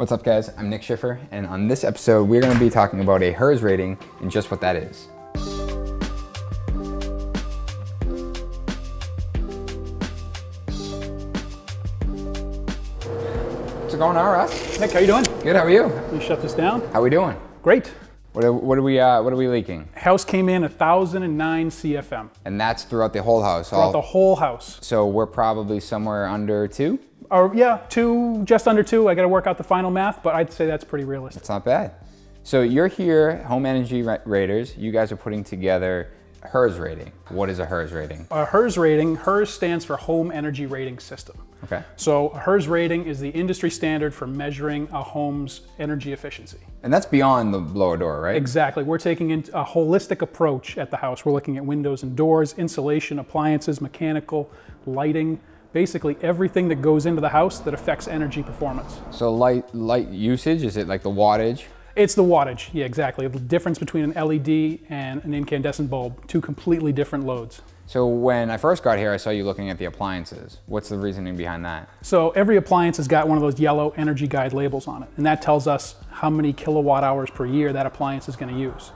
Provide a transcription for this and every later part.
What's up guys, I'm Nick Schiffer, and on this episode, we're gonna be talking about a HERS rating and just what that is. What's going on, Ross? Nick, how you doing? Good, how are you? Me shut this down. How we doing? Great. What are, what are we, uh, what are we leaking? House came in 1,009 CFM And that's throughout the whole house? throughout the whole house. So we're probably somewhere under two? Or yeah, two, just under two. I got to work out the final math, but I'd say that's pretty realistic. It's not bad. So you're here, Home Energy Ra- Raters. You guys are putting together HERS rating. What is a HERS rating? A HERS rating, HERS stands for Home Energy Rating System. Okay. So a HERS rating is the industry standard for measuring a home's energy efficiency. And that's beyond the blower door, right? Exactly. We're taking a holistic approach at the house. We're looking at windows and doors, insulation, appliances, mechanical, lighting, basically everything that goes into the house that affects energy performance. So light light usage, is it like the wattage? It's the wattage, yeah, exactly. The difference between an LED and an incandescent bulb, two completely different loads. So when I first got here, I saw you looking at the appliances. What's the reasoning behind that? So every appliance has got one of those yellow energy guide labels on it, and that tells us how many kilowatt hours per year that appliance is going to use.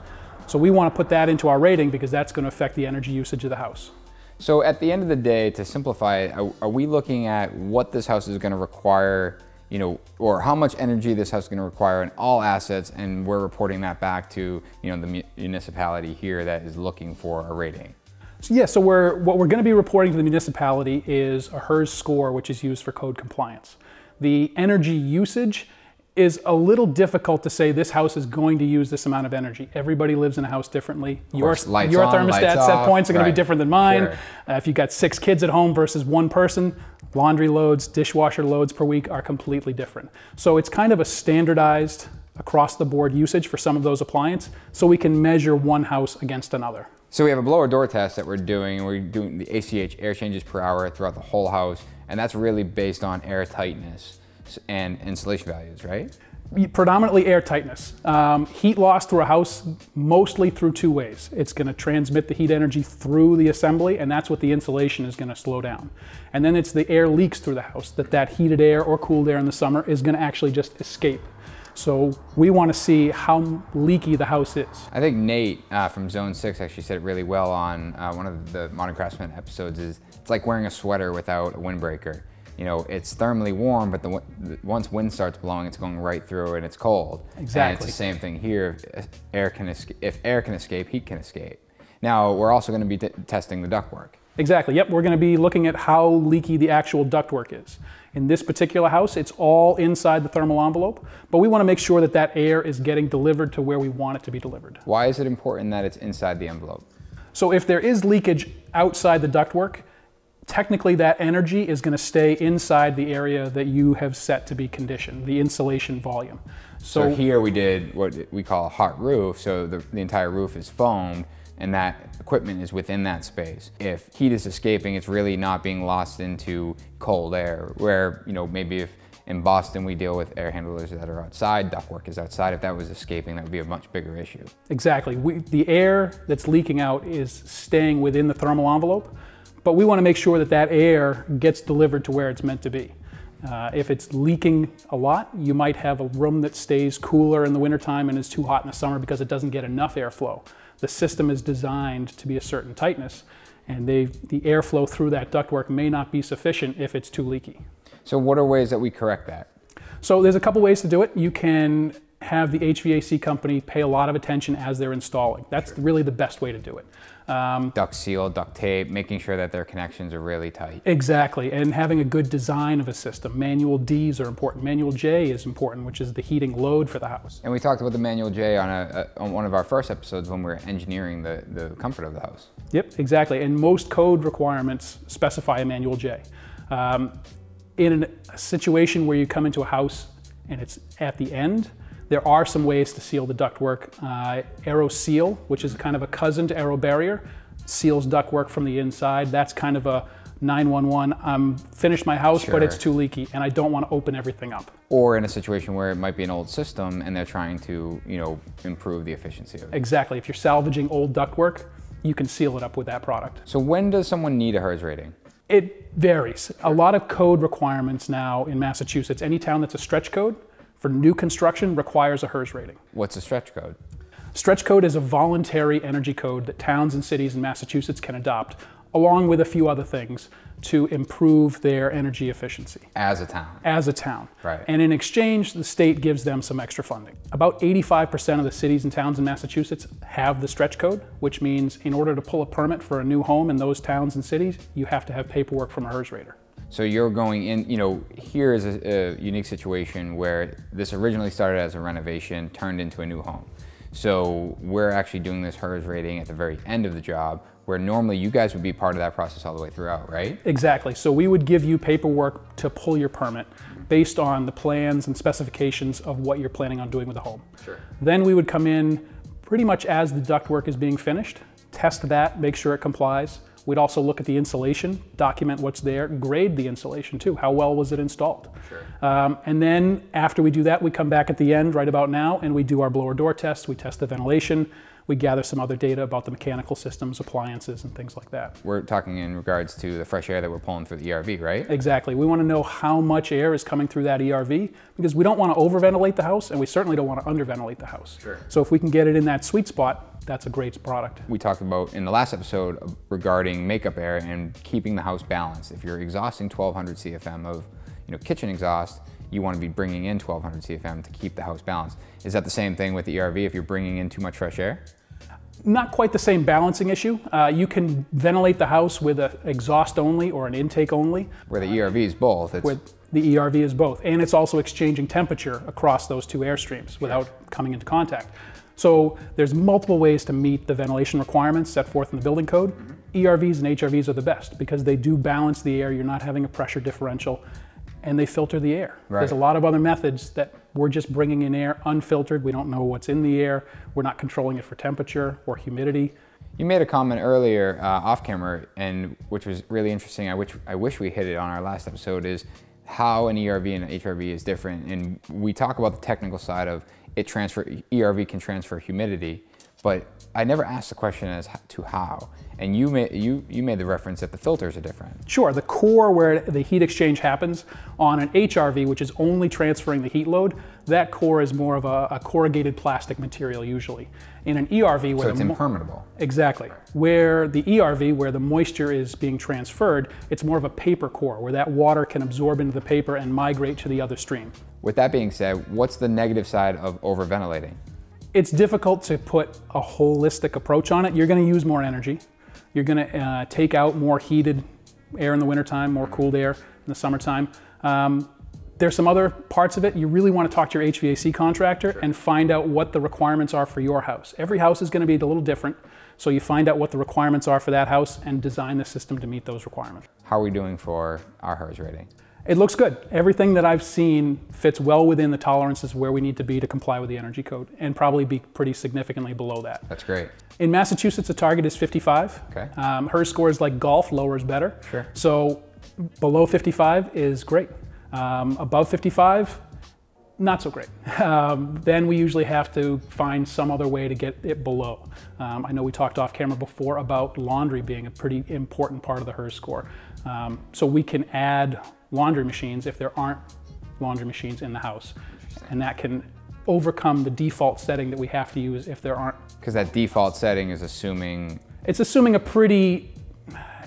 So we want to put that into our rating because that's going to affect the energy usage of the house. So at the end of the day, to simplify it, are, we looking at what this house is going to require, you know, or how much energy this house is going to require in all assets, and we're reporting that back to, you know, the municipality here that is looking for a rating? So yeah, so we're, what we're going to be reporting to the municipality is a HERS score, which is used for code compliance. The energy usage is a little difficult to say this house is going to use this amount of energy. Everybody lives in a house differently. your your on, thermostat set off, points are going to be different than mine. Sure. Uh, if you've got six kids at home versus one person, laundry loads, dishwasher loads per week are completely different. So it's kind of a standardized across the board usage for some of those appliances so we can measure one house against another. So we have a blower door test that we're doing, we're doing the ACH air changes per hour throughout the whole house, and that's really based on air tightness and insulation values, right? predominantly air tightness. Um, heat loss through a house mostly through two ways. It's going to transmit the heat energy through the assembly, and that's what the insulation is going to slow down. And then it's the air leaks through the house that that heated air or cooled air in the summer is going to actually just escape. So we want to see how leaky the house is. I think Nate uh, from Zone 6 actually said it really well on uh, one of the Modern Craftsman episodes is it's like wearing a sweater without a windbreaker. You know, it's thermally warm, but the, once wind starts blowing, it's going right through and it's cold. And it's the same thing here. If air can escape, if air can escape, heat can escape. Now, we're also going to be t- testing the ductwork. Exactly. Yep. We're going to be looking at how leaky the actual ductwork is. In this particular house, it's all inside the thermal envelope, but we want to make sure that that air is getting delivered to where we want it to be delivered. Why is it important that it's inside the envelope? So if there is leakage outside the ductwork, technically that energy is going to stay inside the area that you have set to be conditioned, the insulation volume. So, So, here we did what we call a hot roof. So the, the entire roof is foamed and that equipment is within that space. If heat is escaping, it's really not being lost into cold air where, you know, maybe if in Boston we deal with air handlers that are outside, ductwork is outside. If that was escaping, that would be a much bigger issue. exactly. We, the air that's leaking out is staying within the thermal envelope, but we want to make sure that that air gets delivered to where it's meant to be. Uh, if it's leaking a lot, you might have a room that stays cooler in the wintertime and is too hot in the summer because it doesn't get enough airflow. The system is designed to be a certain tightness, and they, the airflow through that ductwork may not be sufficient if it's too leaky. So what are ways that we correct that? So there's a couple ways to do it. You can have the HVAC company pay a lot of attention as they're installing. That's really the best way to do it. Um, Duct seal, duct tape, making sure that their connections are really tight. Exactly, and having a good design of a system. Manual Ds are important. Manual J is important, which is the heating load for the house. And we talked about the manual J on, a, a, on one of our first episodes when we were engineering the, the comfort of the house. Yep, exactly. And most code requirements specify a manual J. Um, in a situation where you come into a house and it's at the end, there are some ways to seal the ductwork. Uh, Aeroseal, which is kind of a cousin to AeroBarrier, seals ductwork from the inside. That's kind of a 911. I'm finished my house, but it's too leaky, and I don't want to open everything up. Or in a situation where it might be an old system and they're trying to, you know, improve the efficiency of it. Exactly. If you're salvaging old ductwork, you can seal it up with that product. So when does someone need a HERS rating? It varies. A lot of code requirements now in Massachusetts, any town that's a stretch code, for new construction requires a HERS rating. What's a stretch code? Stretch code is a voluntary energy code that towns and cities in Massachusetts can adopt, along with a few other things, to improve their energy efficiency As a town. as a town. Right. And in exchange, the state gives them some extra funding. About 85% of the cities and towns in Massachusetts have the stretch code, which means in order to pull a permit for a new home in those towns and cities, you have to have paperwork from a HERS rater. So you're going in, you know, here is a, a unique situation where this originally started as a renovation, turned into a new home. So we're actually doing this HERS rating at the very end of the job, where normally you guys would be part of that process all the way throughout, right? Exactly. So we would give you paperwork to pull your permit based on the plans and specifications of what you're planning on doing with the home. Sure. Then we would come in pretty much as the ductwork is being finished, test that, make sure it complies. We'd also look at the insulation, document what's there, grade the insulation too. How well was it installed? Sure. Um, and then after we do that, we come back at the end right about now and we do our blower door test. We test the ventilation. We gather some other data about the mechanical systems, appliances, and things like that. We're talking in regards to the fresh air that we're pulling through the ERV, right? Exactly. We want to know how much air is coming through that ERV because we don't want to overventilate the house and we certainly don't want to underventilate the house. Sure. So if we can get it in that sweet spot, that's a great product. We talked about in the last episode regarding makeup air and keeping the house balanced. If you're exhausting 1200 CFM of, you know, kitchen exhaust, you want to be bringing in 1200 CFM to keep the house balanced. Is that the same thing with the ERV if you're bringing in too much fresh air? Not quite the same balancing issue. Uh, you can ventilate the house with an exhaust only or an intake only, Where the ERV is both. It's, where the ERV is both. And it's also exchanging temperature across those two airstreams without coming into contact. So there's multiple ways to meet the ventilation requirements set forth in the building code. ERVs and HRVs are the best because they do balance the air. You're not having a pressure differential and they filter the air. There's a lot of other methods that we're just bringing in air unfiltered. We don't know what's in the air. We're not controlling it for temperature or humidity. You made a comment earlier uh, off camera, and which was really interesting. I wish I wish we hit it on our last episode. Is how an ERV and an HRV is different, and we talk about the technical side of it. Transfer ERV can transfer humidity, but I never asked the question as to how. And you made you you made the reference that the filters are different. Sure, the core where the heat exchange happens on an HRV, which is only transferring the heat load, that core is more of a, a corrugated plastic material usually. In an ERV, where So it's impermeable. Exactly. Where the ERV, where the moisture is being transferred, it's more of a paper core, where that water can absorb into the paper and migrate to the other stream. With that being said, what's the negative side of overventilating? It's difficult to put a holistic approach on it. You're going to use more energy. You're going to uh, take out more heated air in the wintertime, more cooled air in the summertime. Um, there's some other parts of it. You really want to talk to your HVAC contractor and find out what the requirements are for your house. Every house is going to be a little different. So you find out what the requirements are for that house and design the system to meet those requirements. How are we doing for our HERS rating? It looks good. Everything that I've seen fits well within the tolerances where we need to be to comply with the energy code and probably be pretty significantly below that. That's great. In Massachusetts, the target is 55. Okay. Um, her score is like golf, lower is better. Sure. So below 55 is great. Um, above 55, not so great. Um, then we usually have to find some other way to get it below. Um, I know we talked off camera before about laundry being a pretty important part of the HERS score. Um, so we can add laundry machines if there aren't laundry machines in the house. And that can overcome the default setting that we have to use if there aren't Because that default setting is assuming it's assuming a pretty,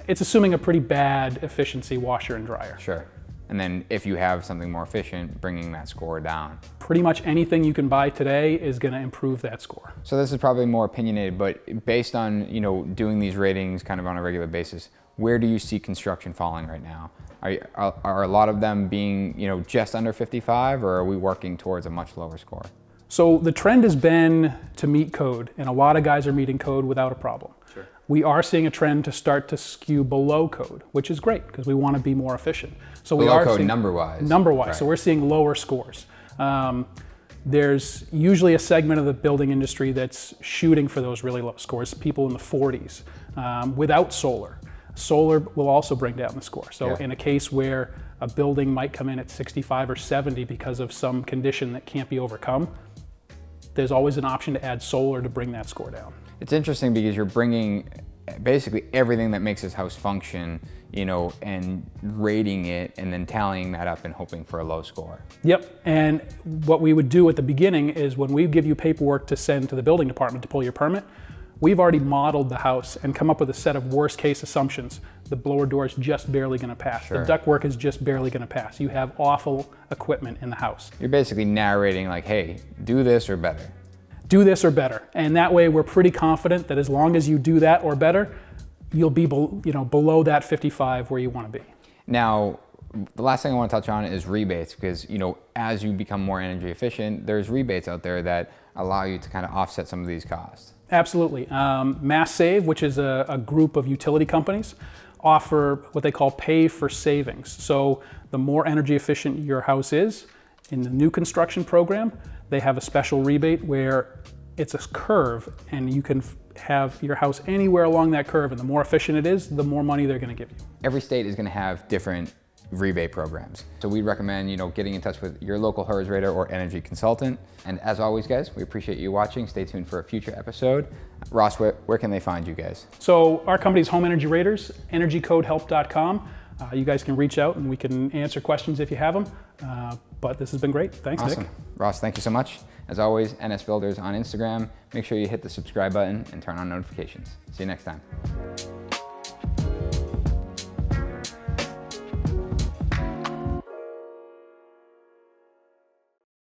it's assuming a pretty bad efficiency washer and dryer. Sure. And then if you have something more efficient, bringing that score down. Pretty much anything you can buy today is going to improve that score. So this is probably more opinionated, but based on you know doing these ratings kind of on a regular basis, where do you see construction falling right now? Are, are, are a lot of them being you know just under 55, or are we working towards a much lower score? So the trend has been to meet code, and a lot of guys are meeting code without a problem. Sure. We are seeing a trend to start to skew below code, which is great because we want to be more efficient. So we Below are code seeing, number-wise. Number-wise, so we're seeing lower scores. Um, there's usually a segment of the building industry that's shooting for those really low scores, people in the 40s, um, without solar. Solar will also bring down the score. So Yeah. in a case where a building might come in at 65 or 70 because of some condition that can't be overcome, there's always an option to add solar to bring that score down. It's interesting because you're bringing basically everything that makes this house function, you know, and rating it and then tallying that up and hoping for a low score. Yep, and what we would do at the beginning is when we give you paperwork to send to the building department to pull your permit, we've already modeled the house and come up with a set of worst case assumptions. The blower door is just barely gonna pass. Sure. The ductwork is just barely gonna pass. You have awful equipment in the house. You're basically narrating like, hey, do this or better. Do this or better. And that way we're pretty confident that as long as you do that or better, you'll be you know, below that 55 where you wanna be. Now, the last thing I want to touch on is rebates because you know as you become more energy efficient, there's rebates out there that allow you to kind of offset some of these costs. Absolutely. Um, Mass Save, which is a, a, group of utility companies, offer what they call pay for savings. So the more energy efficient your house is, in the new construction program, they have a special rebate where it's a curve and you can have your house anywhere along that curve and the more efficient it is, the more money they're gonna give you. Every state is gonna have different rebate programs. So we'd recommend, you know, getting in touch with your local HERS rater or energy consultant. And as always, guys, we appreciate you watching. Stay tuned for a future episode. Ross, where, where can they find you guys? So our company's Home Energy Raters, energycodehelp.com. Uh, you guys can reach out and we can answer questions if you have them. Uh, but this has been great. Thanks, awesome. Nick. Ross, thank you so much. As always, NS Builders on Instagram. Make sure you hit the subscribe button and turn on notifications. See you next time.